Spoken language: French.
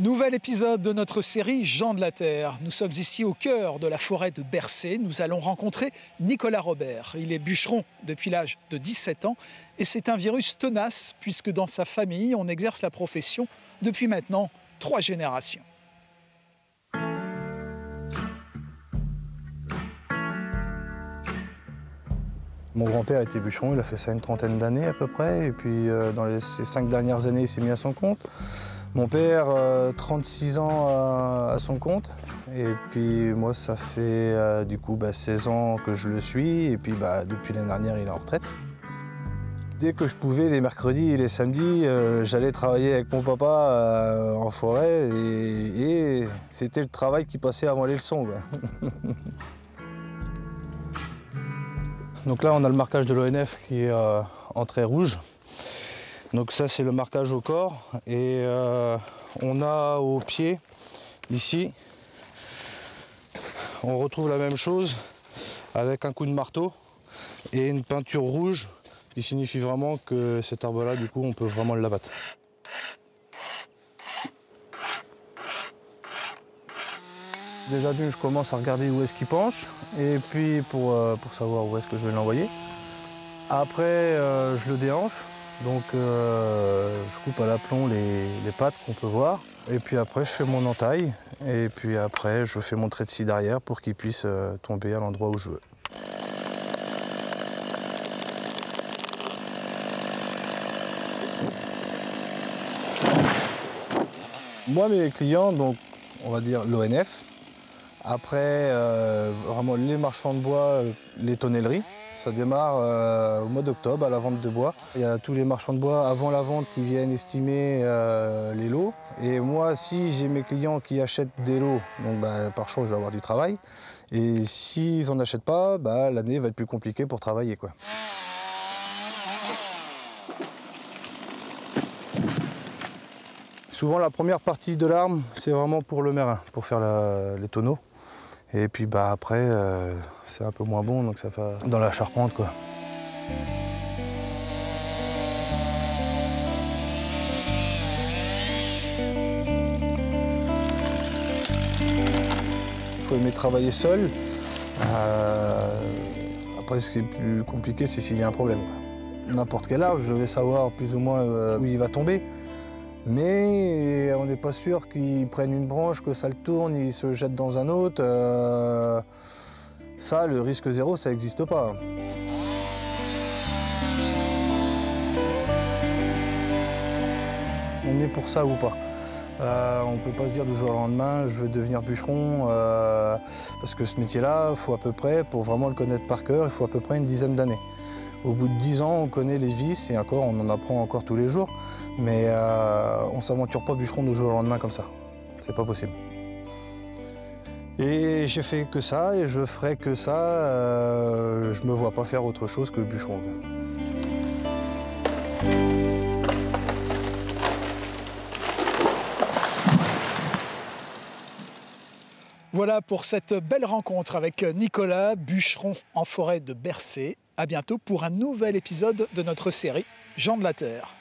Nouvel épisode de notre série Jean de la Terre. Nous sommes ici au cœur de la forêt de Bercé. Nous allons rencontrer Nicolas Robert. Il est bûcheron depuis l'âge de 17 ans et c'est un virus tenace puisque dans sa famille, on exerce la profession depuis maintenant trois générations. Mon grand-père était bûcheron, il a fait ça une trentaine d'années à peu près, et puis euh, dans ces cinq dernières années, il s'est mis à son compte. Mon père, 36 euh, ans à, son compte. Et puis moi, ça fait euh, du coup 16 bah, ans que je le suis. Et puis bah, depuis l'année dernière, il est en retraite. Dès que je pouvais, les mercredis et les samedis, euh, j'allais travailler avec mon papa en forêt. Et, c'était le travail qui passait avant les leçons. Donc là, on a le marquage de l'ONF qui est en trait rouge. Donc ça c'est le marquage au corps et euh, on a au pied ici on retrouve la même chose avec un coup de marteau et une peinture rouge qui signifie vraiment que cet arbre là du coup on peut vraiment l'abattre. Déjà d'une je commence à regarder où est-ce qu'il penche et puis pour, euh, pour savoir où est-ce que je vais l'envoyer. Après euh, je le déhanche donc euh, je coupe à l'aplomb les, les pattes qu'on peut voir. Et puis après je fais mon entaille. Et puis après je fais mon trait de scie derrière pour qu'il puisse euh, tomber à l'endroit où je veux. Moi mes clients, donc on va dire l'ONF. Après euh, vraiment les marchands de bois, les tonnelleries. Ça démarre euh, au mois d'octobre à la vente de bois. Il y a tous les marchands de bois avant la vente qui viennent estimer euh, les lots. Et moi, si j'ai mes clients qui achètent des lots, donc bah, par chance, je vais avoir du travail. Et s'ils n'en achètent pas, bah, l'année va être plus compliquée pour travailler. Quoi. Souvent, la première partie de l'arme, c'est vraiment pour le mérin, pour faire les tonneaux. Et puis bah après, euh, c'est un peu moins bon, donc ça fait dans la charpente quoi. Il faut aimer travailler seul. Euh, après, ce qui est plus compliqué, c'est s'il y a un problème. N'importe quel arbre, je vais savoir plus ou moins euh, où il va tomber. Mais on n'est pas sûr qu'ils prennent une branche, que ça le tourne, ils se jettent dans un autre. Euh, ça, le risque zéro, ça n'existe pas. On est pour ça ou pas. Euh, on ne peut pas se dire du jour au lendemain, je veux devenir bûcheron, euh, parce que ce métier-là, il faut à peu près, pour vraiment le connaître par cœur, il faut à peu près une dizaine d'années. Au bout de dix ans, on connaît les vis et encore, on en apprend encore tous les jours. Mais euh, on s'aventure pas bûcheron de jour au lendemain comme ça. C'est pas possible. Et j'ai fait que ça et je ferai que ça. Euh, je me vois pas faire autre chose que bûcheron. Voilà pour cette belle rencontre avec Nicolas, bûcheron en forêt de Bercé. À bientôt pour un nouvel épisode de notre série Jean de la Terre.